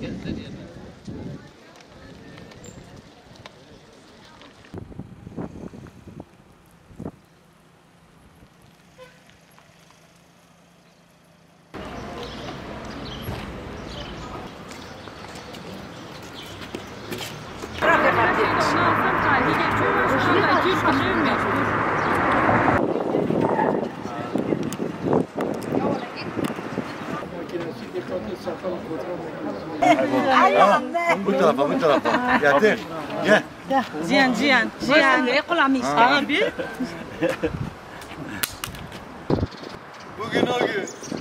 Geldiler yerine. Bırak efendim. Ondan sonra tarihi geçiyor. Şu anda 200. Muito lá, muito lá. E até? Yeah. Zian, Zian, Zian. Ekol amis. Arabi. Bugün o gün.